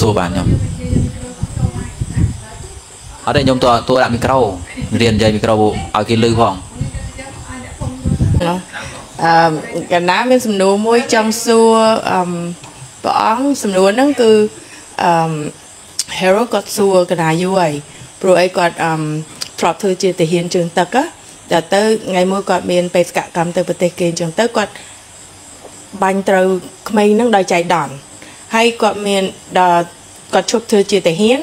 សួរបានខ្ញុំអត់ទេខ្ញុំតួតួដាក់មីក្រូរៀននិយាយមីក្រូឲ្យគេលឺផងអឺកណ្ណាមានសំណួរមួយចង់សួរអឺព្រះអង្គសំណួរហ្នឹងគឺអឺ Hero គាត់សួរកណ្ណាយូរហើយព្រោះអីគាត់អឺធ្លាប់ធ្វើជាទាហានជើងទឹកតែទៅថ្ងៃមួយគាត់មានបេសកកម្មទៅប្រទេសគេអញ្ចឹងទៅគាត់បាញ់ត្រូវក្មេងហ្នឹងដោយចៃដន្យ ហើយគាត់មានដល់គាត់ឈប់ធ្វើជាទាហាន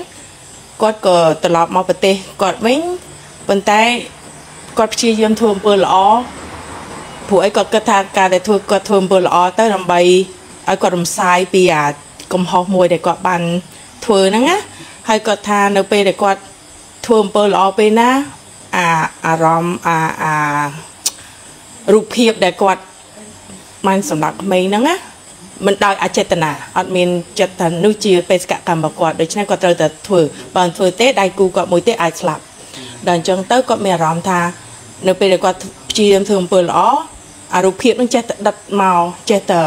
គាត់ក៏ត្រឡប់មកប្រទេសគាត់វិញប៉ុន្តែគាត់ព្យាយាមធ្វើអំពើល្អព្រោះអីគាត់គិតថាការដែលធ្វើគាត់ធ្វើអំពើល្អទៅដើម្បីឲ្យគាត់រំសាយពីអាកំហុសមួយដែលគាត់បានធ្វើហ្នឹងណាហើយគាត់ថានៅពេលដែលគាត់ធ្វើអំពើល្អពេលណាអាអារម្មណ៍អាអារូបភាពដែលគាត់បានសម្រាប់ក្មេងហ្នឹងណា មិនដោយអចេតនាអត់មានចិត្តថានោះជាបេសកកម្មរបស់គាត់ដូច្នេះគាត់ត្រូវតែធ្វើបើមិនធ្វើទេដៃគូគាត់មួយទេអាចស្លាប់ដល់អញ្ចឹងទៅគាត់មានអារម្មណ៍ថា នៅពេលដែលគាត់ព្យាយាមធ្វើអំពើល្អអារូបភាពនឹងចេះតែដិតមកចេះតែ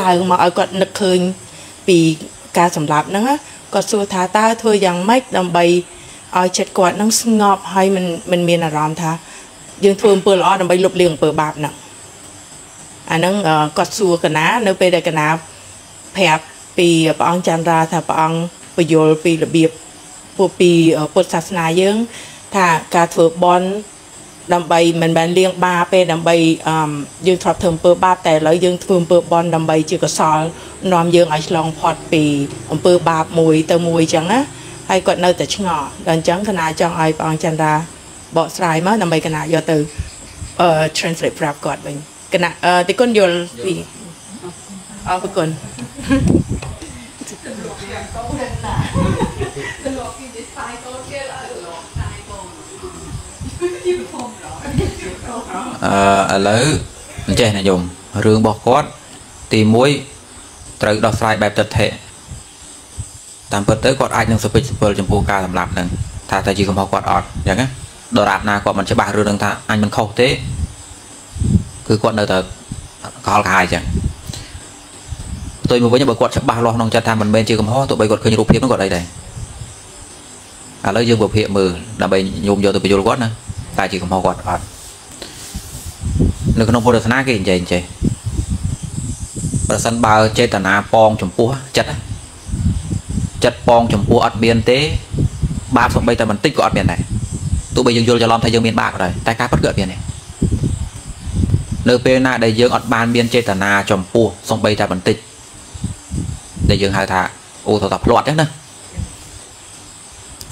ឡើងមកឲ្យគាត់នឹកឃើញពីការសម្លាប់ហ្នឹងគាត់សួរថាតើធ្វើយ៉ាងម៉េចដើម្បីឲ្យចិត្តគាត់នឹងស្ងប់ហើយមិនមិនមានអារម្មណ៍ថាយើងធ្វើអំពើល្អដើម្បីលុបលាងអំពើបាបហ្នឹង អាហ្នឹងគាត់សួរកណានៅពេលដែលកណាប្រាប់ពីព្រះអង្គចន្ទរាថាព្រះអង្គពយល់ពីរបៀបពួកពីពុទ្ធសាសនាយើង ថាការធ្វើបន់ដើម្បីមិនមែនលៀងបាបទេដើម្បីយើងធ្លាប់ធ្វើអំពើបាបតែឥឡូវយើងធ្វើអំពើបន់ដើម្បីជាកុសលនាំយើងឲ្យឆ្លងផុតពីអំពើបាបមួយទៅមួយអញ្ចឹងណាហើយគាត់នៅតែឆ្ងល់ដល់អញ្ចឹងកណាចង់ឲ្យព្រះអង្គចន្ទរាបកស្រាយមកដើម្បីកណាយកទៅ translate ប្រាប់គាត់វិញ គណៈតិគុណយល់ពីអរគុណអឺឥឡូវអញ្ចេះណាយមរឿងរបស់គាត់ទី1ត្រូវដោះស្រាយបែបទិដ្ឋិតាមពិតទៅគាត់អាចនឹងសុភិចសុពលចំពោះការសម្លាប់នឹងថាតែជាកំហុសគាត់អត់អញ្ចឹងណាដរាបណាគាត់មិនច្បាស់រឿងនឹងថាអញមិនខុសទេ គឺគាត់នៅតែកលកាយអញ្ចឹងផ្ទុយមកវិញបើគាត់ច្បាស់លាស់ក្នុងចិត្តថាមិនមែនជាកំហុសទោះបីគាត់ឃើញរូបភាពនោះគាត់អីដែរឥឡូវយើងវិភាគមើលដើម្បីញោមយកទៅបញ្យល់គាត់ណាតែជាកំហុសគាត់អត់នៅក្នុងពុទ្ធសាសនាគេនិយាយអញ្ចេះប្រសិនបើចេតនាប៉ងចំពោះចិត្តចិត្តប៉ងចំពោះអត់មានទេ បាបសំបីតែបន្តិចក៏អត់មានដែរទោះបីយើងយល់ច្រឡំថាយើងមានបាបក៏ដោយតែការពិតគឺអត់មានទេ នៅពេលណាដែលយើងអត់បានមានចេតនាចំពោះសំបីតែបន្តិចដែលយើងហៅថាអូទៅថាផ្្លាត់ចឹងណា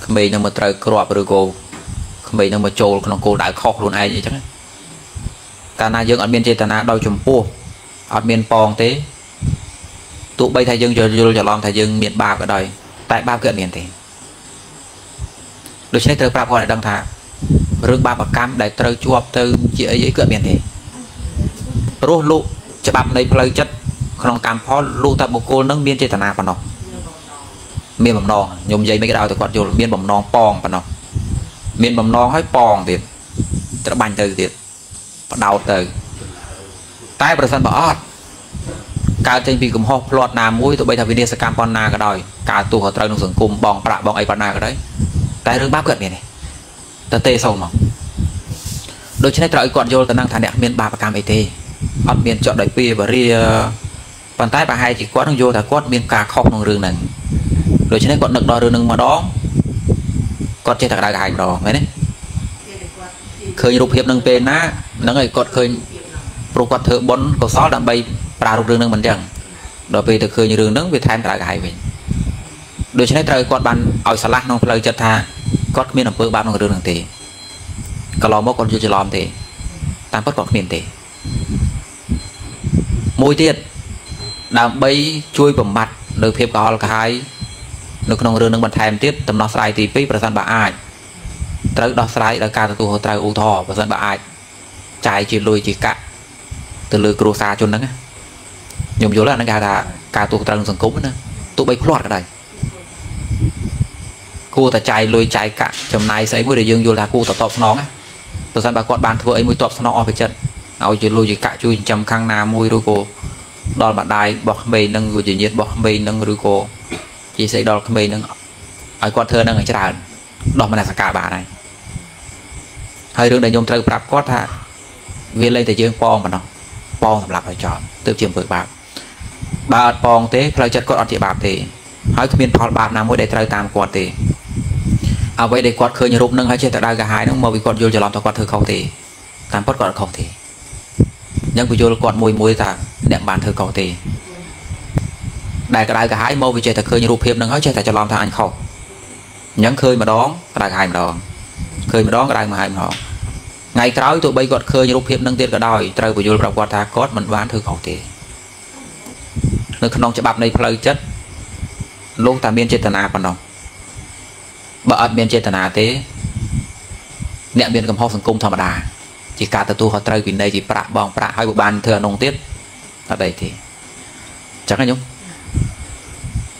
ក្មេងនឹងមកត្រូវក្របឬក៏ក្មេងនឹងមកចូលក្នុងគោលដៅខុសខ្លួនឯងអីចឹងកាលណាយើងអត់មានចេតនាដោយចំពោះអត់មានប៉ងទេទោះបីថាយើងយល់ច្រឡំថាយើងមានបាបក៏ដោយតែបាបគឺអត់មានទេដូច្នេះត្រូវប្រាប់គាត់ឲ្យដឹងថារឿងបាបកម្មដែលត្រូវជាប់ទៅជាអីអីគឺអត់មានទេ ព្រោះលោកច្បាប់នៃផ្លូវចិត្តក្នុងកម្មផលលោកតែបុគ្គលនឹងមានចេតនាប៉ុណ្ណោះមានបំណងខ្ញុំនិយាយមិនគេឲ្យតែគាត់យល់មានបំណងប៉ងប៉ុណ្ណោះមានបំណងឲ្យប៉ងទៀតត្របាញ់ទៅទៀតបដោតទៅតែប្រសិនបើអត់កើតចេញពីកំហុសផ្្លាត់ណាមួយទោះបីថាវិនិស្សកម្មប៉ុណ្ណាក៏ដោយការទោះក៏ត្រូវនឹងសង្គមបងប្រាក់បងអីប៉ុណ្ណាក៏ដោយតែរឿងបាបគាត់មានទេតើទេសូមមកដូច្នេះត្រូវឲ្យគាត់យល់ទៅនឹងថាអ្នកមានបាបកម្មអីទេ អត់មានចត់ដោយពីបរិយាប៉ុន្តែប្រហែលជាគាត់នឹងយល់ថាគាត់មានការខុសក្នុងរឿងហ្នឹងដូច្នេះគាត់នឹកដល់រឿងហ្នឹងម្ដងគាត់ចេះតែក្តៅក្រហាយម្ដងមែនទេឃើញរូបភាពនឹងពេលណាហ្នឹងហើយគាត់ឃើញព្រោះគាត់ធ្វើបុណ្យកុសលដើម្បីប្រារព្ធរឿងហ្នឹងមិនចឹងដល់ពេលទៅឃើញរឿងហ្នឹងវាថែមក្តៅក្រហាយវិញដូច្នេះត្រូវគាត់បានឲ្យឆ្លាស់ក្នុងផ្លូវចិត្តថាគាត់គ្មានអំពើបាបក្នុងរឿងហ្នឹងទេកន្លងមកគាត់យល់ច្រឡំទេតាមពិតគាត់គ្មានទេ មួយទៀតដើម្បីជួយបំបត្តិនៅភាពកុហលកាយនៅក្នុងរឿងនឹងបន្ថែមទៀតដំណោះស្រាយទី2ប្រសិនបើអាចត្រូវដោះស្រាយដោយការទទួលខុសត្រូវឧទាហរណ៍ប្រសិនបើអាចចាយជាលុយជាកាក់ទៅលើគ្រួសារជនហ្នឹងខ្ញុំយល់ហ្នឹងគេហៅថាការទទួលត្រូវសង្គមណាទោះបីផ្្លាត់ក៏ដោយគួរតែចាយលុយចាយកាក់ចំណាយស្អីមួយដែលយើងយល់ថាគួរតែតបស្នងណាប្រសិនបើគាត់បានធ្វើអីមួយតបស្នងអស់ពីចិត្ត ឲ្យជាលុយជាកាក់ជួយចិញ្ចឹមខាងណាមួយឬក៏ដល់ម្ដាយរបស់ក្មេងនឹងឬជាញាតិរបស់ក្មេងនឹងឬក៏ជជាស្អីដល់ក្មេងហ្នឹងឲ្យគាត់ធ្វើហ្នឹងឲ្យច្រើនដោះមនសការបានហើយហើយរឿងដែលខ្ញុំត្រូវប្រាប់គាត់ថាវាលែងតែយើងប៉ងប៉ុណ្ណោះប៉ងសម្រាប់ឲ្យចោលទើបជាអំពើបាបបើអត់ប៉ងទេផ្លូវចិត្តគាត់អត់ជាបាបទេហើយគ្មានផលបាបណាមួយដែលត្រូវតាមគាត់ទេអ្វីដែលគាត់ឃើញរូបនឹងហើយចេះតែដៅកាហាយហ្នឹងមកពីគាត់យល់ច្រឡំថាគាត់ធ្វើខុសទេតាមពិតគាត់អត់ខុសទេ អញ្ចឹងបញ្យល់គាត់មួយមួយថាអ្នកបានធ្វើខុសទេដែលក្តៅកាហាយមកវាចេះតែឃើញរូបភាពហ្នឹងហើយចេះតែច្រឡំថាអញខុសអញ្ចឹងឃើញម្ដងក្តៅកាហាយម្ដងឃើញម្ដងក្តៅមកហើយម្ដងថ្ងៃក្រោយទោះបីគាត់ឃើញរូបភាពហ្នឹងទៀតក៏ដោយត្រូវបញ្យល់ប្រាប់គាត់ថាគាត់មិនបានធ្វើខុសទេនៅក្នុងច្បាប់នៃផ្លូវចិត្តលោកតែមានចេតនាប៉ុណ្ណោះបើអត់មានចេតនាទេ អ្នកមានកំហុសសង្គមធម្មតា ជាការទទួលខុសត្រូវវិន័យជាប្រាក់បងប្រាក់ហើយបើបានធ្វើអានោះទៀតអត់អីទេចឹងខ្ញុំ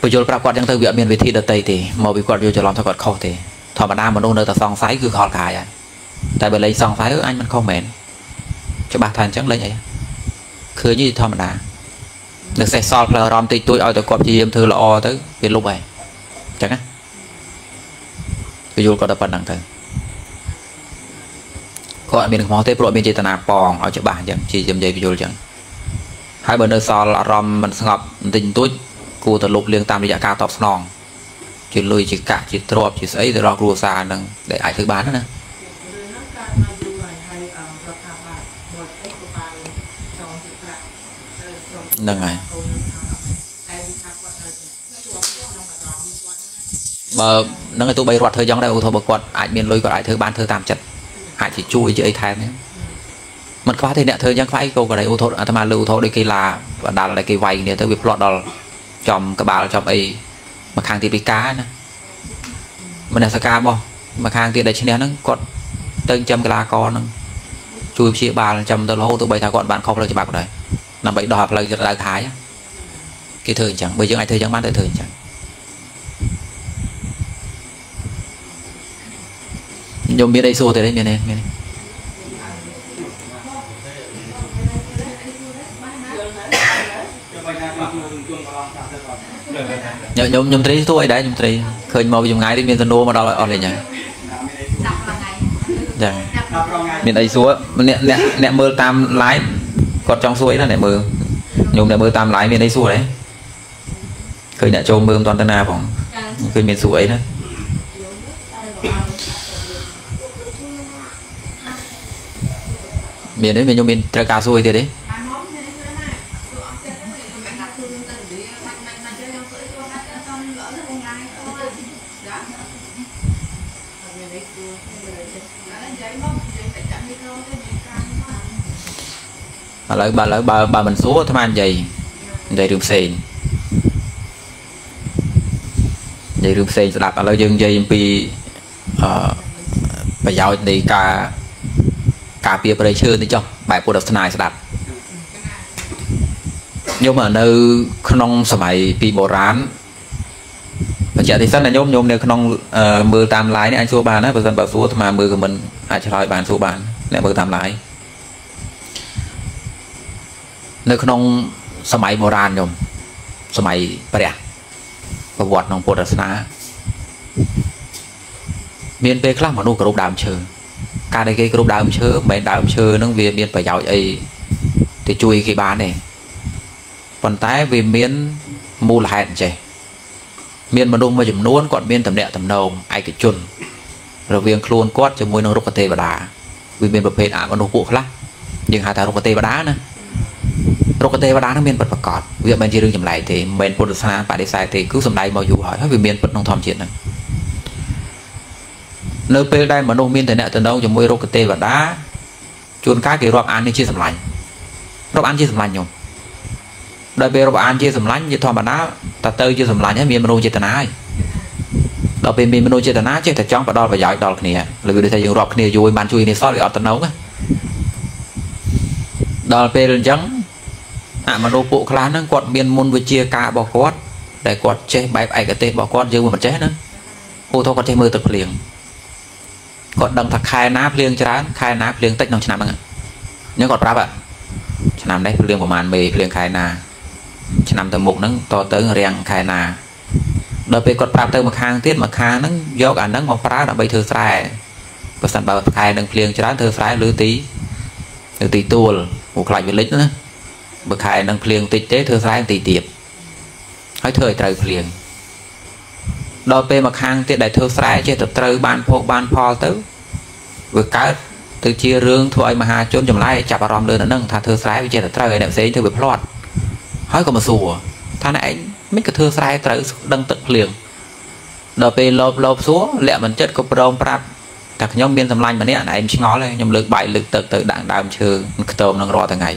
បញ្យល់ប្រាប់គាត់ចឹងទៅវាអត់មានវិធីដតីទេមកពីគាត់យល់ច្រឡំថាគាត់ខុសទេធម្មតាមនុស្សនៅតែសង្ស័យគឺខលកាយហើយតែបើលេងសង្ស័យអញមិនខុសមែនច្បាស់ថាអញ្ចឹងលេងអីឃើញធម្មតានៅសេះសល់ផ្លូវអារម្មណ៍តិចតួចឲ្យតែគាត់ព្យាយាមធ្វើល្អទៅវាលុបហើយអញ្ចឹងណាវាយល់គាត់តែប៉ុណ្្នឹងទៅ គាត់អត់មានខ្មោះទេព្រោះអត់មានចេតនាប៉ងឲ្យច្បាស់អញ្ចឹងជាជំនិយាយបញ្យល់អញ្ចឹងហើយបើនៅសល់អារម្មណ៍មិនស្ងប់បន្តិចបន្តួចគួរតែលុបលាងតាមរយៈការតបស្នងជាលុយជាកាក់ជាទ្រព្យជាស្អីទៅរកគ្រួសារហ្នឹងដែលអាចធ្វើបានណាហ្នឹងហើយបើនឹងឲ្យទោះបីរត់ធ្វើយ៉ាងដែរឧទាហរណ៍បើគាត់អាចមានលុយគាត់អាចធ្វើបានធ្វើតាមចិត្ត អាចជាជួយជាអីថែមហ្នឹងមិនខ្វះទេអ្នកធ្វើយ៉ាងខ្វះក៏ក៏ដែរឧទាហរណ៍អាត្មាលើឧទាហរណ៍ដូចគេឡាបណ្ដាលដែលគេវាយគ្នាទៅវាផ្លាត់ដល់ចំក្បាលចំអីមកខាងទីពិការណាមនសការរបស់មកខាងទៀតដែលឈ្នះហ្នឹងគាត់ទៅចាំកីឡាករហ្នឹងជួយព្យាបាលចាំទៅរហូតទោះបីថាគាត់បានខុសផ្លូវច្បាប់ក៏ដោយដើម្បីដោះផ្លូវទៅដៅខាយគេធ្វើអញ្ចឹងបើយើងអាចធ្វើអញ្ចឹងបានទៅធ្វើអញ្ចឹង ញុំមានអីសួរទេមានទេមានទេខ្ញុំខ្ញុំខ្ញុំត្រីទួអីដែរខ្ញុំត្រីឃើញមកចម្ងាយនេះមានសនួរមកដល់អស់លេងចឹងចឹងមានអីសួរអ្នកអ្នកអ្នកមើលតាម live គាត់ចង់សួរអីណាអ្នកមើលខ្ញុំអ្នកមើលតាម live មានអីសួរដែរឃើញអ្នកចូលមើលមិនតាន់ទៅណាផងឃើញមានសួរអីណា មានទេខ្ញុំមានត្រូវការសួរអីទៀតទេឥឡូវបើឥឡូវបើបើមិនសួរអាត្មានិយាយនិយាយរឿងផ្សេងនិយាយរឿងផ្សេងស្ដាប់ឥឡូវយើងនិយាយអំពីអឺប្រយោជន៍នៃការ ការពារប្រៃឈើនេះចុះបែបពុទ្ធសាសនាស្ដាប់ខ្ញុំនៅក្នុងសម័យពីបុរាណបញ្ជាក់ទីសិនណាខ្ញុំខ្ញុំនៅក្នុងមើលតាម line នេះអាចសួរបានណាបើសិនបើសួរអាត្មាមើលក៏មិនអាចឆ្លើយបានសួរបានអ្នកមើលតាម line នៅក្នុងសម័យបុរាណខ្ញុំសម័យព្រះប្រវត្តិក្នុងពុទ្ធសាសនា មានពេលខ្លះមនុស្សគោរពដើមឈើ ការដែលគេគោរពដើមឈើមិនមែនដើមឈើនឹងវាមានប្រយោជន៍អីទៅជួយគេបានទេប៉ុន្តែវាមានមូលហេតុអញ្ចេះមានមនុស្សមួយចំនួនគាត់មានតំណែងតំណងឯកជនរវាងខ្លួនគាត់ជាមួយនឹងរុក្ខទេវតាវាមានប្រភេទអមនុស្សពួកខ្លះយើងហៅថារុក្ខទេវតាណារុក្ខទេវតានឹងមានពិតប្រកបវាមិនមែនជារឿងចម្លែកទេមិនមែនពុទ្ធសាសនាបដិសេធទេគឺសំដែងមកយូរហើយហើយវាមានពិតក្នុងធម្មជាតិហ្នឹង នៅពេលដែលមនុស្សមានតំណែងតំណងជាមួយរុក្ខទេវតាជួនកាលគេរាប់អាននេះជាសម្លាញ់រាប់អានជាសម្លាញ់ខ្ញុំដល់ពេលរាប់អានជាសម្លាញ់ជាធម្មតាតើទៅជាសម្លាញ់ហើយមានមនុស្សចេតនាហើយដល់ពេលមានមនុស្សចេតនាចេះតែចង់ផ្ដល់ប្រយោជន៍ដល់គ្នាលើវាដូចថាយើងរាប់គ្នាយូរបានជួយគ្នាសល់វាអត់តំណងដល់ពេលអញ្ចឹងអមនុស្សពួកខ្លះហ្នឹងគាត់មានមុនវិជាការរបស់គាត់ដែលគាត់ចេះបែបឯកទេសរបស់គាត់យើងមិនចេះណាឧទាហរណ៍គាត់ចេះមើលទឹកភ្លៀង គាត់ដឹងថាខែណាភ្លៀងច្រើនខែណាភ្លៀងតិចក្នុងឆ្នាំហ្នឹងអញ្ចឹងគាត់ប្រាប់ឆ្នាំនេះភ្លៀងប្រហែលមេភ្លៀងខែណាឆ្នាំទៅមុខហ្នឹងតទៅរាំងខែណាដល់ពេលគាត់ប្រាប់ទៅម្ខាងទៀតម្ខាងហ្នឹងយកអាហ្នឹងមកប្រើដើម្បីធ្វើស្រែបើសិនបើខែនឹងភ្លៀងច្រើនធ្វើស្រែលើទីលើទីទួលព្រោះខ្លាចវាលិចណាបើខែនឹងភ្លៀងតិចទេធ្វើស្រែទីទៀតហើយធ្វើឲ្យត្រូវភ្លៀង ដល់ពេលម្ខាងទៀតដែលធ្វើស្រែចេះទៅត្រូវបានភោគបានផលទៅវាកើតទៅជារឿងធ្វើឲ្យមហាជនចម្លែកចាប់អារម្មណ៍លើនឹងថាធ្វើស្រែវាចេះតែត្រូវហើយអ្នកផ្សេងធ្វើវាផ្លាត់ហើយក៏មកសួរថាអ្នកឯងមិនក៏ធ្វើស្រែត្រូវដឹងទឹកភ្លៀងដល់ពេលលោបលោបសួរលាក់មិនចិត្តក៏ព្រមប្រាប់តែខ្ញុំមានសម្លាញ់ម្នាក់ឯងឆ្ងល់ហើយខ្ញុំលើកបាយលើកទឹកទៅដាក់ដើមឈើខ្ទមនឹងរាល់ថ្ងៃ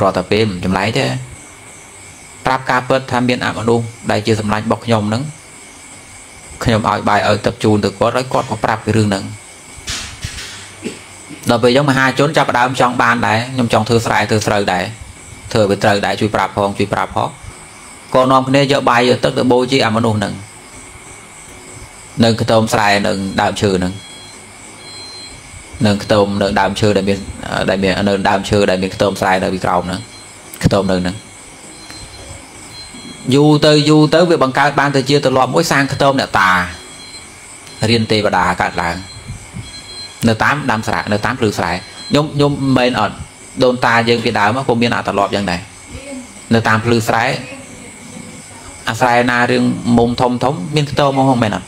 រាល់តែពេលចម្លែកទេប្រាប់ការពិតថាមានអមនុស្សដែលជាសម្លាញ់របស់ខ្ញុំនឹង ខ្ញុំឲ្យបាយឲ្យទឹកជូនទៅគាត់ហើយគាត់ក៏ប្រាប់ពីរឿងហ្នឹងដល់ពេលយើងមហាជនចាប់ដើមចង់បានដែរខ្ញុំចង់ធ្វើស្រែធ្វើស្រូវដែរធ្វើវាត្រូវដែរជួយប្រាប់ផងជួយប្រាប់ផងក៏នាំគ្នាយកបាយយកទឹកទៅបូជាអាមនុស្សហ្នឹងនៅខ្ទមស្រែនៅដើមឈើហ្នឹងនៅខ្ទមនៅដើមឈើដែលមានដែលមាននៅដើមឈើដែលមានខ្ទមស្រែនៅពីក្រោមហ្នឹងខ្ទមនៅហ្នឹង យូរទៅយូរទៅវាបង្កើតបានទៅជាទម្លាប់មួយសាងខ្ទមអ្នកតារៀនទេវតាកើតឡើងនៅតាមដាំស្រែនៅតាមភ្លឺស្រែខ្ញុំខ្ញុំមិនមែនអត់ដូនតាយើងពីដើមក៏មានអត្តលប់យ៉ាងដែរនៅតាមភ្លឺស្រែអាស្រែណារឿងមុំធំធំមានខ្ទមផងមែនអត់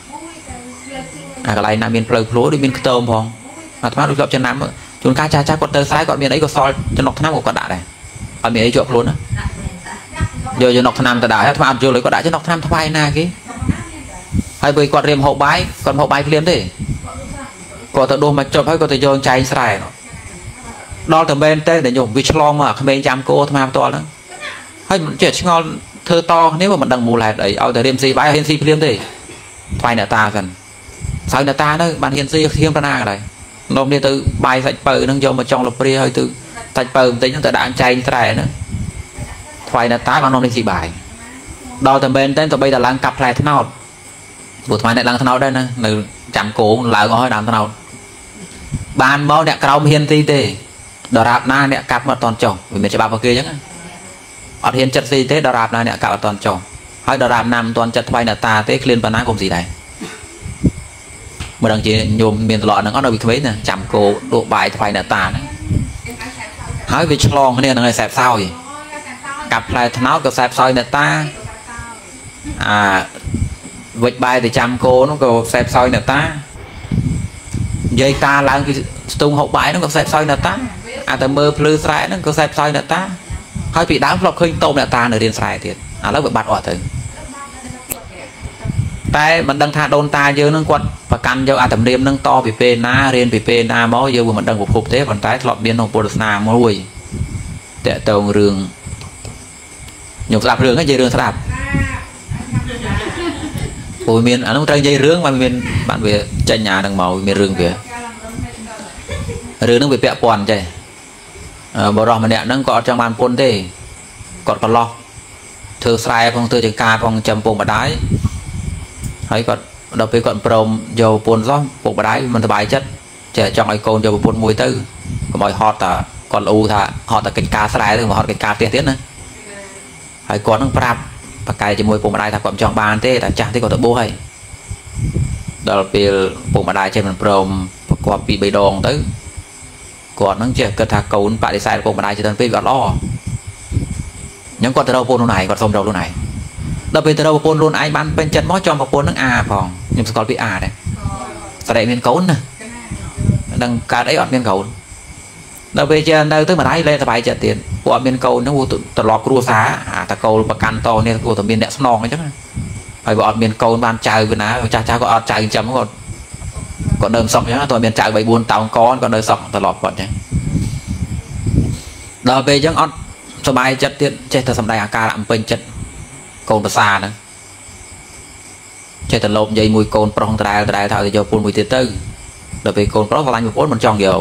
អាកន្លែងណាមានផ្លូវភ្លួដូចមានខ្ទមផងអាត្មាដូចជាប់ចំណាំជួនកាលចាស់ចាស់គាត់ទៅស្រែគាត់មានអីក៏សល់ចំណុកឆ្នាំក៏គាត់ដាក់ដែរអត់មានអីជាប់ខ្លួនណា យកចំណុកឆ្នាំទៅដាក់អាត្មាអត់យល់ឲ្យគាត់ដាក់ចំណុកឆ្នាំថ្វាយណាគេហើយពេលគាត់រៀមហូបបាយគាត់ហូបបាយភ្លាមទេគាត់ទៅដួសមកចុចហើយគាត់ទៅយកចែងស្រែដល់តែមែនទេដែលញោមវាឆ្លងមកអាក្មេងចាំគោអាត្មាផ្ទាល់ហ្នឹងហើយមិនចេះឆ្ងល់ធ្វើតគ្នាមិនដឹងមូលហេតុអីឲ្យតែរៀមស៊ីបាយហ៊ានស៊ីភ្លាមទេថ្វាយអ្នកតាសិនសៅអ្នកតានៅបានហ៊ានស៊ីធៀមប្រណាក៏ដែរនាំគ្នាទៅបាយសាច់ពៅហ្នឹងយកមកចង់លព្រាហើយទៅសាច់ពៅបន្តិចហ្នឹងទៅដាក់ចែងត្រែហ្នឹង ថ្វាយអ្នកតាបាននាំនេះស៊ីបាយដល់តែមែនតែទៅបីតែឡើងកាប់ផ្លែថ្នោតព្រោះថ្មអ្នកឡើងថ្នោតដែរណានៅចាំគោឡើងអស់ហើយដើមថ្នោតបានមកអ្នកក្រោមហ៊ានទីទេដរាបណាអ្នកកាប់មកអត់តន់ចុះវាមានច្បាប់របស់គេអញ្ចឹងអត់ហ៊ានចិត្តស៊ីទេដរាបណាអ្នកកាប់អត់តន់ចុះហើយដរាបណាមិនតន់ចិត្តថ្វាយអ្នកតាទេឃ្លានប៉ុណ្ណាកុំស៊ីដែរមិនដឹងជាញោមមានតឡហ្នឹងអត់នៅពីក្មេងណាចាំគោដួសបាយថ្វាយអ្នកតាហ្នឹងហើយវាឆ្លងគ្នានឹងឲ្យសែបសោយ កាប់ផ្លែថ្នោតក៏សែបសោយអ្នកតាអាវិចបាយទៅចាំគោនោះក៏សែបសោយអ្នកតានិយាយតាឡើងពីស្ទូងហូបបាយនោះក៏សែបសោយអ្នកតាអាតែមើលភ្លឺស្រែហ្នឹងក៏សែបសោយអ្នកតាហើយពីដើមធ្លាប់ឃើញតោមអ្នកតានៅរៀនស្រែទៀតឥឡូវវាបាត់អស់ទៅតែមិនដឹងថាដូនតាយើងនឹងគាត់ប្រកាន់យកអាតម្រាមនឹងតពីពេលណារៀនពីពេលណាមកយើងមិនដឹងប្រភពទេប៉ុន្តែធ្លាប់មានក្នុងពុទ្ធសាសនាមួយតកតងរឿង ខ្ញុំស្ដាប់រឿងហ្នឹងនិយាយរឿងស្ដាប់ព្រោះមានអានោះត្រូវនិយាយរឿងបានមានបានវាចេញអាហ្នឹងមកមានរឿងវារឿងហ្នឹងវាពាក់ព័ន្ធចេះបរោះម្នាក់ហ្នឹងក៏អត់ចង់បានពុនទេគាត់ប្រឡោះធ្វើស្រែផងធ្វើចង្ការផងចាំពុកម្ដាយហើយគាត់ដល់ពេលគាត់ព្រមយកប្រពន្ធសោះពុកម្ដាយមិនសប្បាយចិត្តចេះចង់ឲ្យកូនយកប្រពន្ធមួយទៅកុំឲ្យហត់តាគាត់លូថាហត់តែកិច្ចការស្រែទៅមកហត់កិច្ចការផ្ទះទៀតណា ហើយគាត់នឹងប្រាប់ប្រកែជាមួយពុកម្ដាយថាគាត់មិនចង់បានទេតែចាស់ទេគាត់ទៅបួសហើយដល់ពេលពុកម្ដាយចេះមិនព្រមប្រកបពី3ដងទៅគាត់នឹងចេះគិតថាកូនបដិសេធពុកម្ដាយច្រើនពេកវាអត់ល្អអញ្ចឹងគាត់ទៅរកប្រពន្ធខ្លួនឯងគាត់សុំរកខ្លួនឯងដល់ពេលទៅរកប្រពន្ធខ្លួនឯងបានពេញចិត្តមកចំប្រពន្ធនឹងអាផងខ្ញុំស្គាល់ពីអាដែរស្រីមានកូនណាដឹងកើតអីអត់មានកូន ដល់ពេលចេះនៅទៅម្ដាយលែងសบายចិត្តទៀតពួកអត់មានកូនហ្នឹងត្រឡប់គ្រួសារអាតកូលប្រកាន់តនេះគួរតែមានអ្នកស្នងអញ្ចឹងហើយបើអត់មានកូនបានចៅពីណាចាស់ចាស់ក៏អត់ចៅចិញ្ចឹមគាត់គាត់នៅសក់អញ្ចឹងតើមានចៅ3 4តោងកនគាត់នៅសក់ត្រឡប់គាត់អញ្ចឹងដល់ពេលអញ្ចឹងអត់សบายចិត្តទៀតចេះតែសំដែងអាការៈអំពេញចិត្តកូនប្រសាហ្នឹងចេះតែលោបនិយាយមួយកូនប្រុសដដែលដដែលថាទៅយកពូនមួយទៀតទៅដល់ពេលកូនប្រុសឆ្លាញ់ប្រពន្ធមិនចង់យក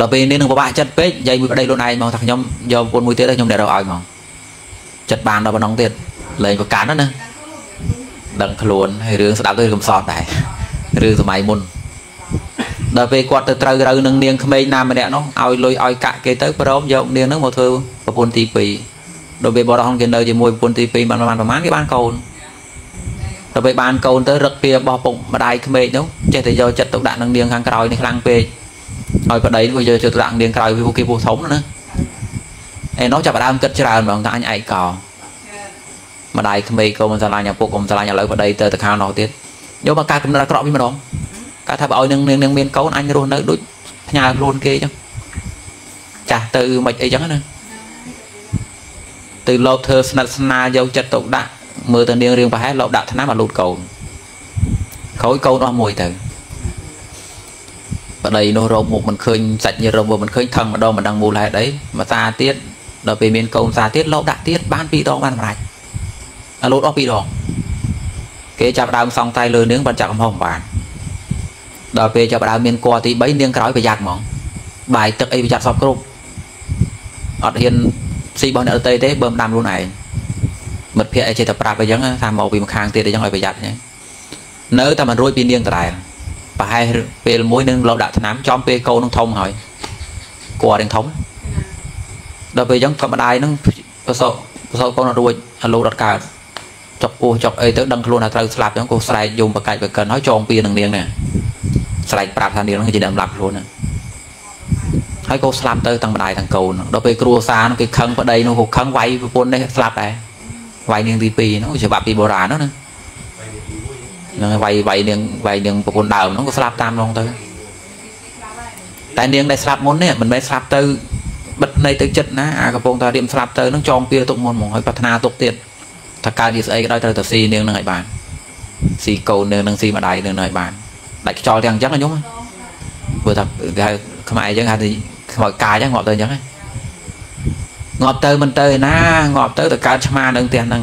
ដល់ពេលនេះនឹងពិបាកចិត្តពេកនិយាយមួយប្តីខ្លួនឯងមកថាខ្ញុំយកប្រពន្ធមួយទៀតខ្ញុំអ្នករកឲ្យមកចិត្តបានដល់ប៉ុណ្ណឹងទៀតលែងប្រកាន់ណាដឹងខ្លួនហើយរឿងស្ដាប់ទៅកំសត់ដែររឿងសម័យមុនដល់ពេលគាត់ទៅត្រូវរើនឹងនាងក្មេងណាម្នាក់នោះឲ្យលុយឲ្យកាក់គេទៅព្រមយកនាងនោះមកធ្វើប្រពន្ធទី2ដល់ពេលបរិហងគេនៅជាមួយប្រពន្ធទី2បានប្រហែលប្រហែលគេបានកូនដល់ពេលបានកូនទៅរឹកពីរបស់ពុកម្ដាយក្មេកនោះចេះតែយកចិត្តទុកដាក់នឹងនាងខាងក្រោយនេះខ្លាំងពេក ហើយប្តីវាយកចិត្តទុកដាក់នាងក្រោយវាគេពោះធំណាឯនោះចាប់ដើមគិតច្រើនហ្មងថាអញឯកោម្ដាយក្មេកក៏មិនស្រឡាញ់ឪពុកក៏មិនស្រឡាញ់ឥឡូវប្តីទៅទៅខាងនោះទៀតយកមកកើតកំណត់អាក្រក់វិញម្ដងគាត់ថាបើឲ្យនឹងនាងនាងមានកូនអញរស់នៅដូចផ្ញើខ្លួនគេអញ្ចឹងចាស់ទៅមិនអីចឹងណាទៅលោកធ្វើស្និទ្ធស្នាលយកចិត្តទុកដាក់មើលទៅនាងរៀងប្រហែលលោកដាក់ឆ្នាំមកលូតកូនក្រោយកូនអស់មួយទៅ ប្តីនោះរោគមុខមិនឃើញសាច់ញាតិរោគមុខមិនឃើញថឹងម្ដងមិនដឹងមូលហេតុអីមកសាទៀតដល់ពេលមានកូនសាទៀតលោកដាក់ទៀតបានពីរដងបានសម្រេចអាលូតអស់ពីរដងគេចាប់ដើមសង្ស័យលើនាងបានចាក់កំហុសបានដល់ពេលចាប់ដើមមានគ័រទី3នាងក្រោយប្រយ័ត្នហ្មងបាយទឹកអីប្រយ័ត្នសពគ្រប់អត់ហ៊ានស៊ីរបស់អ្នកដទៃទេបើមិនដាំខ្លួនឯងមិត្តភ័ក្តិអីចេះតែប្រាប់អីចឹងថាមកពីម្ខាងទៀតអីចឹងឲ្យប្រយ័ត្នហ្នឹងនៅតែមិនរួចពីនាងដដែល ប្រហែលពេលមួយនឹងលោកដាក់ឆ្នាំចំពេលកូននឹងធំហើយគួរនឹងធំដល់ពេលចឹងក៏ម្ដាយនឹងប្រសពប្រសពកូនរួចអាលោកអត់កើតចុកពោះចុកអីទៅដឹងខ្លួនថាត្រូវស្លាប់ចឹងក៏ស្រែកយំបកាច់បកិនហើយចងពីនឹងនាងនេះស្រែកប្រាប់ថានាងនឹងជាអ្នកម្លាប់ខ្លួនណាហើយក៏ស្លាប់ទៅទាំងម្ដាយទាំងកូនដល់ពេលគ្រួសារនោះគេខឹងប្តីនោះក៏ខឹងវាយប្រពន្ធនេះស្លាប់ដែរវាយនាងទី2នោះច្បាប់ពីបុរាណនោះណា នឹងវាយវាយនាងវាយនាងប្រពន្ធដើមនោះក៏ស្លាប់តាមឡងទៅតែនាងដែលស្លាប់មុននេះមិនមែនស្លាប់ទៅបិទភ្នែកទៅចិត្តណាអាកំពុងតែរៀមស្លាប់ទៅនឹងចងពៀទុកមុនហ្មងហើយប្រាថ្នាទុកទៀតថាកើតជាស្អីក៏ដោយត្រូវតែស៊ីនាងនឹងឲ្យបានស៊ីកូននាងនឹងស៊ីម្ដាយនាងនឹងឲ្យបានដាច់ខ្យល់ទាំងអញ្ចឹងខ្ញុំព្រោះថាគេហៅខ្មែរអញ្ចឹងហៅថាខ្មោចកាយអញ្ចឹងងាប់ទៅអញ្ចឹងងាប់ទៅមិនទៅឯណាងាប់ទៅទៅកើតឆ្មានៅផ្ទះហ្នឹង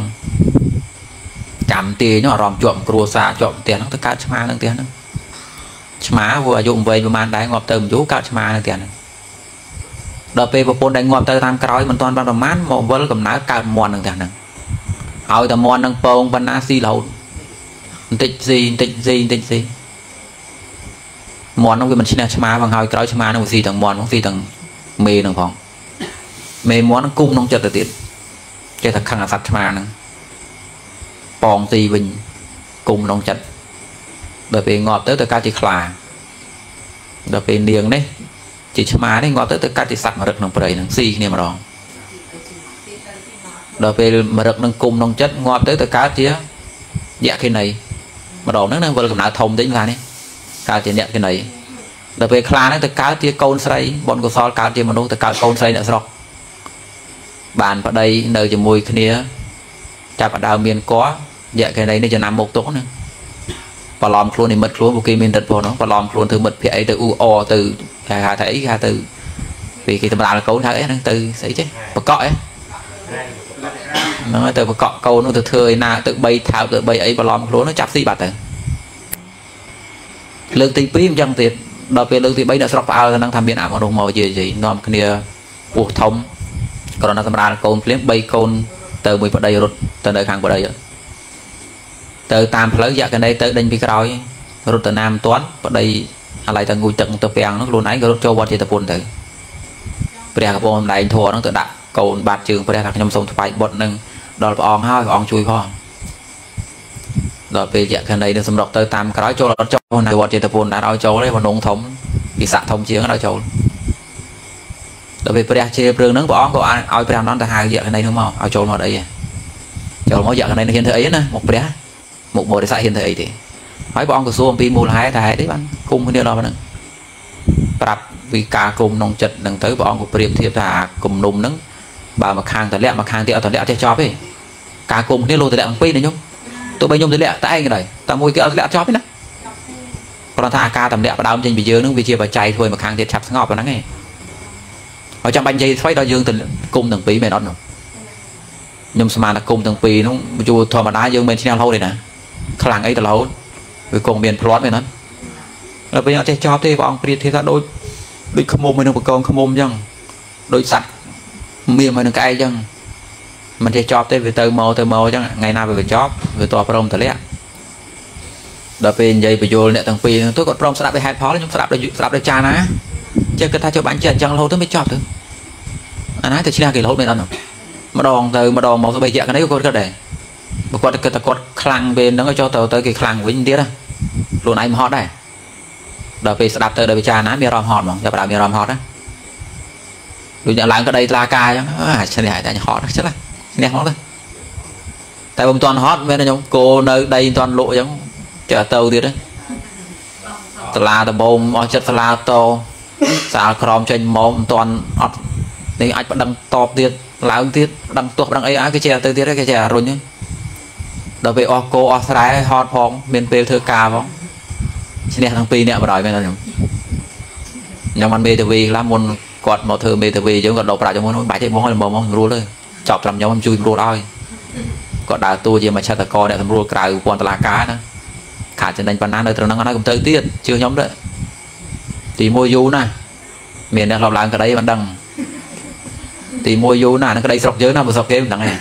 ចាំទាញអារម្មណ៍ជាប់គ្រួសារជាប់ផ្ទះហ្នឹងទៅកើតឆ្មានៅផ្ទះហ្នឹងឆ្មាព្រោះអាយុវែងប្រហែលដែរងាប់ទៅមិនយូរកើតឆ្មានៅផ្ទះហ្នឹងដល់ពេលប្រពន្ធដែលងាប់ទៅតាមក្រោយមិនទាន់បានប្រហែលមកវិលកំណើកើតមន់នឹងផ្ទះហ្នឹងឲ្យតែមន់នឹងពងបណ្ណាស៊ីរហូតបន្តិចស៊ីបន្តិចស៊ីបន្តិចស៊ីមន់នោះវាមិនឈ្នះឆ្មាផងហើយក្រោយឆ្មានោះវាស៊ីទាំងមន់នោះស៊ីទាំងមេនឹងផងមេមន់គុំក្នុងចិត្តទៅទៀតចេះតែខឹងអាសត្វឆ្មាហ្នឹង ប៉ងទីវិញគុំក្នុងចិត្តដល់ពេលងាប់ទៅទៅកើតជាខ្លាដល់ពេលនាងនេះជាឆ្មានេះងាប់ទៅទៅកាត់ជាសត្វមរឹកក្នុងព្រៃហ្នឹងស៊ីគ្នាម្ដងដល់ពេលមរឹកនឹងគុំក្នុងចិត្តងាប់ទៅទៅកើតជាយក្ខិនីម្ដងហ្នឹងនឹងវិលកំណើធំតិចខ្លះនេះកើតជាអ្នកគណីដល់ពេលខ្លាហ្នឹងទៅកើតជាកូនស្រីបុណ្យកុសលកើតជាមនុស្សទៅកើតកូនស្រីអ្នកស្រុកបានប្តីនៅជាមួយគ្នា ចាប់ដើមមានគ័ យៈកណីនេះចំណាំមុខទុកណាបន្លំខ្លួននិមិត្តខ្លួនពួកគេមានរិទ្ធផងហ្នឹងបន្លំខ្លួនធ្វើមិត្តភក្តិអីទៅអ៊ូអទៅគេហៅថាអីគេហៅទៅពេលគេតម្រាលកូនហៅអីហ្នឹងទៅស្អីចេះបកក់អីហ្នឹងទៅបកក់កូននោះទៅធ្វើឯណាទៅ3ថើបទៅ3អីបន្លំខ្លួននោះចាប់ស៊ីបាត់ទៅលើកទី2អញ្ចឹងទៀតដល់ពេលលើកទី3អ្នកស្រុកផ្អើលហ្នឹងថាមានអមនុស្សមកជាយនាំគ្នាពោះធំគ្រាន់តែសម្រាប់កូនភ្លាម3កូនទៅមួយប្តីរត់ទៅនៅខាងប្តី ទៅតាមផ្លូវយកណេទៅដេញពីក្រោយរត់ទៅណាមិនទាន់ប្តីអាឡ័យទៅងូចទឹកទៅពាំងនោះខ្លួនឯងក៏រត់ចូលវត្តចេតពុនទៅព្រះកំពុងម្ដែងធัวហ្នឹងទៅដាក់កូនបាត់ជើងព្រះថាខ្ញុំសូមថ្វាយបុត្រនឹងដល់ព្រះអង្គហើយព្រះអង្គជួយផងដល់ពេលយក្ខណីនឹងសម្រុកទៅតាមក្រោយចូលអត់ចូលនៅវត្តចេតពុនដែរឲ្យចូលទេបំណងធំវិសាធំជាងដល់ចូលដល់ពេលព្រះជាព្រឹងហ្នឹងព្រះអង្គក៏ឲ្យព្រះអនន្តទៅហៅយក្ខណីនោះមកឲ្យចូលមកអីចូលមកយក្ខណីនឹងហ៊ានធ្វើអីណាមកព្រះ មុខបរិស័ទហ៊ានធ្វើអីទេហើយព្រះអង្គក៏សួរអំពីមូលហេតុតែហេតុអីបានគុំគ្នាដល់ហ្នឹងប្រាប់ពីការគុំក្នុងចិត្តហ្នឹងទៅព្រះអង្គក៏ប្រៀបធៀបថាគុំនុំហ្នឹងបើមកខាងតលាក់មកខាងទៀតអត់តលាក់ចេះចប់ទេការគុំគ្នាលោតលាក់អំពីណាខ្ញុំទោះបីខ្ញុំទម្លាក់តែឯងក៏ដោយតែមួយគេអត់ទម្លាក់ចប់ទេណាគ្រាន់តែអាការទម្លាក់ផ្ដើមចេញពីយើងនឹងវាជាបច្ច័យធ្វើឲ្យម្ខាងទៀតឆាប់ស្ងប់ប៉ុណ្ណឹងឯងហើយចាំបាច់និយាយស្វ័យដល់យើងទៅគុំទាំងពីរមែនអត់នោះខ្ញុំស្មានតែគុំទាំងពីរនោះជួធម្មតាយើងមិនឈ្នះរហូតទេណា ខ្លាំងអីទៅរហូតវាគង់មានផ្្លាត់មែនអត់ដល់ពេលអត់ចេះចប់ទេព្រះអង្គព្រាបធៀបថាដូចដូចខ្មុំហើយនឹងបកងខ្មុំអញ្ចឹងដូចសัตว์មៀមហើយនឹងក្អែកអញ្ចឹងមិនចេះចប់ទេវាទៅមកទៅមកអញ្ចឹងថ្ងៃណាវាក៏ចប់វាតព្រមតលាក់ដល់ពេលនិយាយបញ្យលអ្នកទាំងពីរទៅគាត់ព្រមស្ដាប់ដោយហេតុផលខ្ញុំស្ដាប់ដោយស្ដាប់ដោយចាណាចេះគិតថាចុះបាញ់ចេះអញ្ចឹងរហូតទៅមិនចប់ទៅអាណាទៅឈ្នះគេរហូតមិនអត់ម្ដងទៅម្ដងមកស្បីជាក់គ្នាគាត់គិតដែរ បើគាត់គិតថាគាត់ខ្លាំងពេលហ្នឹងចុះទៅទៅគេខ្លាំងវិញទៀតណាខ្លួនឯងមហត់ដែរដល់ពេលស្ដាប់ទៅដល់វិចារណាមានអារម្មណ៍ហត់ហ្មងចាប់ដើមមានអារម្មណ៍ហត់ណាដូចអ្នកឡើងក្តីថ្លាការអញ្ចឹងអាឈ្នះតែហត់ចឹងណាឈ្នះហ្មងទៅតែបើមិនទាន់ហត់មែនខ្ញុំគោនៅដីមិនទាន់លក់អញ្ចឹងចេះទៅទៀតណាសាលាដំបងអស់ចិត្តសាលាតសាលក្រមចេញមកមិនទាន់អត់នេះអាចប្តឹងតបទៀតឡើងទៀតប្តឹងទោះប្តឹងអីឲ្យគេចេះទៅទៀតគេចេះរុញ ដល់ពេលអស់គោអស់ស្រែហត់ផងមានពេលធ្វើការផងឈ្នះទាំងពីរអ្នកបដ ாய் មែនខ្ញុំខ្ញុំបានមេតាវីខ្លះមុនគាត់មកធ្វើមេតាវីអញ្ចឹងគាត់ដកប្រាក់ខ្ញុំបាច់ទេបងឲ្យបងមកស្រួលទៅចប់ត្រឹមខ្ញុំជួយស្រួលឲ្យគាត់ដើរតួជាមជ្ឈត្តករអ្នកស្រួលក្រៅពន្ធតឡាការណាខាតចំណេញប៉ុណ្ណានៅត្រង់ហ្នឹងហើយកុំទៅទៀតជឿខ្ញុំទៅទីមួយយូរណាស់មានអ្នកឡប់ឡើងក្តីមិនដឹងទីមួយយូរណាស់នឹងក្តីស្រុកយើងណាបើស្រុកគេមិនដឹងទេ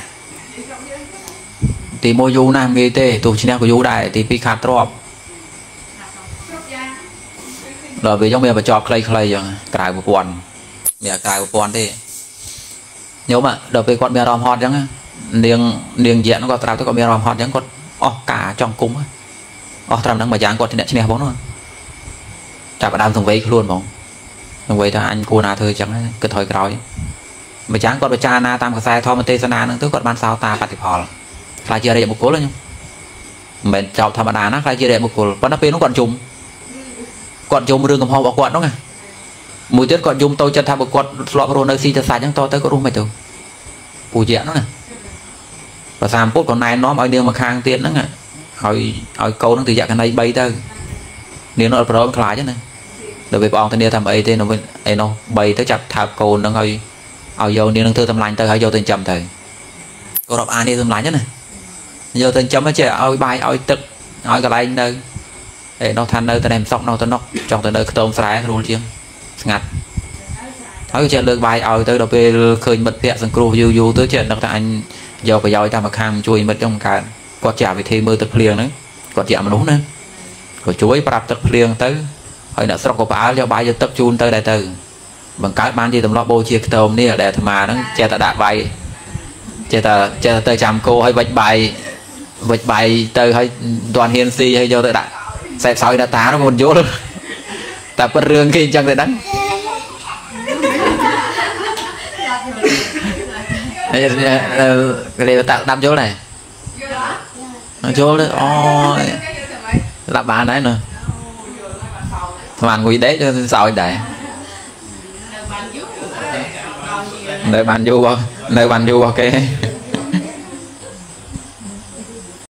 ទីមួយយូរណាស់ងាយទេទោះឈ្នះក៏យូរដែរទីពីរខាត់ទ្របដល់ពេលយើងមានបញ្ចប់ខ្លីៗចឹងក្រៅប្រព័ន្ធមានក្រៅប្រព័ន្ធទេញោមដល់ពេលគាត់មានអារម្មណ៍ហត់ចឹងនាងនាងយៈហ្នឹងគាត់ត្រាប់ទៅគាត់មានអារម្មណ៍ហត់ចឹងគាត់អស់ការចង់គុំអស់ត្រឹមហ្នឹងមួយយ៉ាងគាត់ធ្នាក់ឈ្នះបងនោះចាប់ដើមសង្វេយខ្លួនបងសង្វេយថាអញគួរណាធ្វើចឹងគិតថយក្រោយមួយយ៉ាងគាត់ពិចារណាតាមខ្សែធម្មទេសនាហ្នឹងទៅគាត់បានសោតាបតិផល ខ្លាចជារិយបុគ្គលខ្ញុំមិនមែនចោលធម្មតាណាខ្លាចជារិយបុគ្គលប៉ុន្តែពេលនោះគាត់ជុំគាត់យំរឿងកំហុសរបស់គាត់ហ្នឹងណាមួយទៀតគាត់យំតូចចិត្តថាបើគាត់ធ្លាប់រស់នៅស៊ីទៅសាច់ហ្នឹងតទៅគាត់រស់មិនទៅពូជាហ្នឹងណាប្រសាមពុទ្ធក៏ណែនាំឲ្យនាងមកខាងទៀតហ្នឹងឲ្យឲ្យកូនហ្នឹងទៅយក្ខណី3ទៅនាងនោះអត់ប្រមខ្លាចណាដល់ពេលព្រះអង្គធានាថាមិនអីទេនៅអីនោះ3ទៅចាប់ថើបកូនហ្នឹងឲ្យឲ្យយកនាងនឹងធ្វើតម្លាញទៅហើយយកទៅចិញ្ចឹមទៅក៏រាប់អាននេះតម្លាញណា យកទៅចិញ្ចឹមចេះឲ្យបាយឲ្យទឹកឲ្យកន្លែងនៅអេនោះថានៅតែមិនសក់នោះទៅនោះចង់ទៅនៅខ្ទមស្រែស្រួលជាងស្ងាត់ហើយចេះលើកបាយឲ្យទៅដល់ពេលឃើញមិត្តភ័ក្តិសង្គ្រោះយូរយូរទៅចេះនឹកថាអញយកប្រយោជន៍តាមម្ខាងជួយមិត្តចឹងកើតគាត់ជាវិធីមើលទឹកភ្លៀងហ្នឹងគាត់ជាមនុស្សណាក៏ជួយប្រាប់ទឹកភ្លៀងទៅហើយអ្នកស្រុកក៏ផ្អើលយកបាយយកទឹកជូនទៅដែរទៅបង្កើតបានជាទម្លាប់បូជាខ្ទមនេះដែលអាត្មាហ្នឹងចេះតែដាក់បាយចេះតែចេះតែទៅចាំគោឲ្យវិចបាយ វិចបាយទៅឲ្យមិនទាន់ហ៊ានស៊ីឲ្យយកទៅដាក់សែបសោយដាក់តានោះមិនយល់តែពិតរឿងគេអញ្ចឹងទៅដឹងហើយគេលេតាដាប់យល់ដែរយល់ទេអូយដាប់បានដែរណាស្មានងុយដេកសោយដែរនៅបានយូររបស់នៅបានយូររបស់គេ